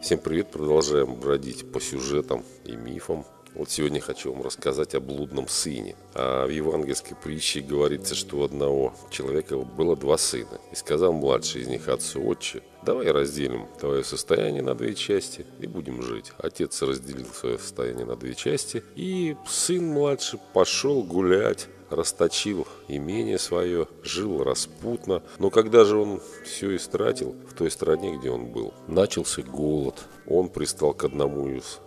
Всем привет, продолжаем бродить по сюжетам и мифам. Вот сегодня хочу вам рассказать о блудном сыне. А в евангельской притче говорится, что у одного человека было два сына. И сказал младший из них отцу, отче, давай разделим твое состояние на две части и будем жить. Отец разделил свое состояние на две части, и сын младший пошел гулять расточил имение свое, жил распутно. Но когда же он все истратил в той стране, где он был, начался голод. Он пристал к одному из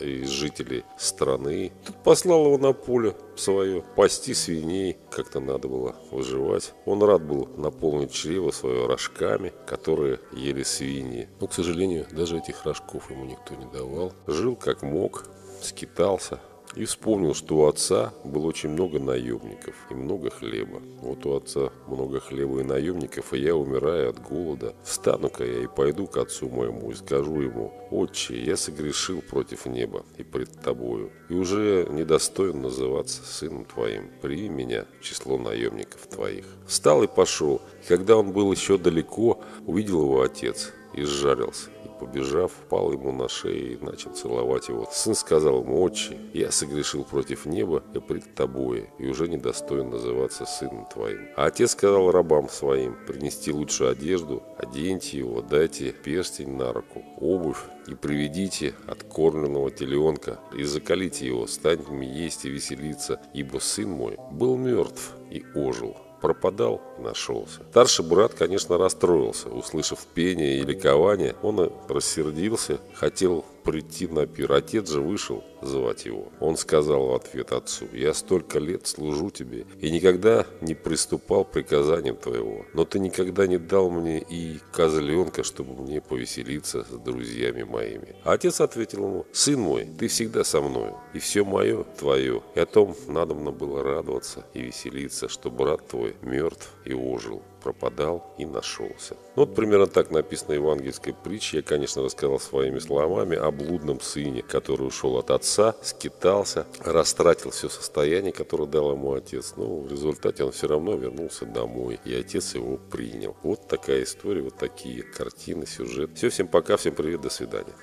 из жителей страны. Тут послал его на поле свое, пасти свиней, как-то надо было выживать. Он рад был наполнить чрево свое рожками, которые ели свиньи. Но, к сожалению, даже этих рожков ему никто не давал. Жил как мог, скитался, и вспомнил, что у отца было очень много наемников и много хлеба. Вот у отца много хлеба и наемников, и я, умираю от голода, встану-ка я и пойду к отцу моему и скажу ему, «Отче, я согрешил против неба и пред тобою, и уже недостоин называться сыном твоим. Прими меня в число наемников твоих». Встал и пошел. когда он был еще далеко, увидел его отец и сжалился побежав, пал ему на шею и начал целовать его. Сын сказал ему, «Отче, я согрешил против неба и пред тобой, и уже недостоин называться сыном твоим». А отец сказал рабам своим, принести лучшую одежду, оденьте его, дайте перстень на руку, обувь, и приведите откормленного теленка, и закалите его, станьте есть и веселиться, ибо сын мой был мертв и ожил, пропадал нашелся. Старший брат, конечно, расстроился. Услышав пение и ликование, он рассердился, хотел прийти на пир. Отец же вышел звать его. Он сказал в ответ отцу, «Я столько лет служу тебе и никогда не приступал приказаниям твоего, но ты никогда не дал мне и козленка, чтобы мне повеселиться с друзьями моими». Отец ответил ему, «Сын мой, ты всегда со мною, и все мое твое, и о том надобно было радоваться и веселиться, что брат твой мертв и ожил» пропадал и нашелся. Ну, вот примерно так написано евангельской притче. Я, конечно, рассказал своими словами о блудном сыне, который ушел от отца, скитался, растратил все состояние, которое дал ему отец. Но в результате он все равно вернулся домой, и отец его принял. Вот такая история, вот такие картины, сюжет. Все, всем пока, всем привет, до свидания.